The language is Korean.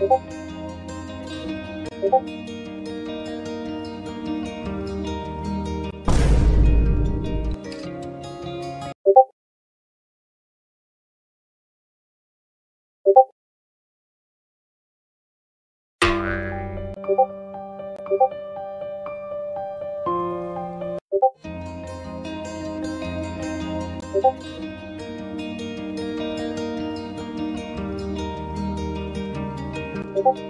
고고 you